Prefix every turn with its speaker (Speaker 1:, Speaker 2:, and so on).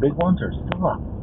Speaker 1: big ones are still up.